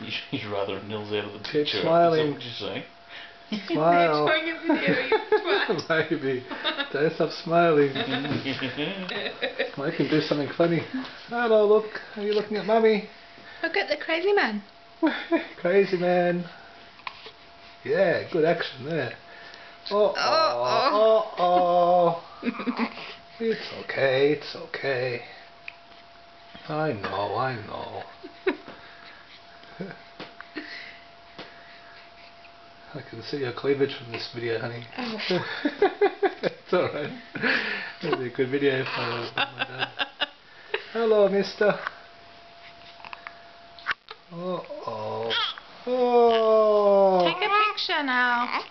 He's, he's rather nils out of the Keep picture. smiling. Is that what you're saying? Smile. Showing a video, you twat. Maybe. Don't stop smiling. I can do something funny. Hello, look. Are you looking at mummy? Look at the crazy man. Crazy man. Yeah, good action there. Oh, oh, oh, oh. It's okay, it's okay. I know, I know. I can see your cleavage from this video, honey. Oh. it's alright. It'll be a good video for my dad. Hello, mister. Oh, oh. Oh. Take a oh. picture now.